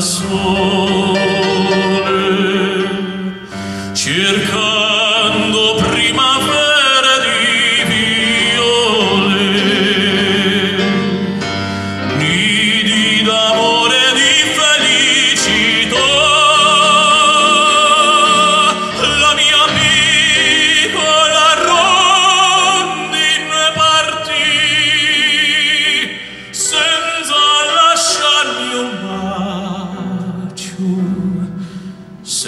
sole cercare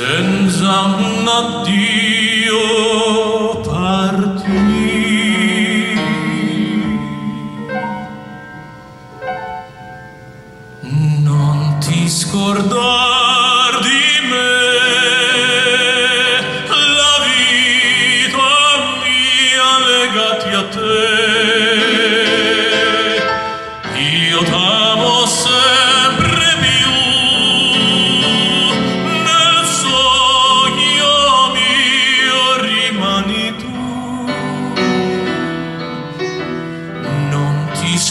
senza un addio partì. Non ti scordar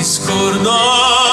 discordância.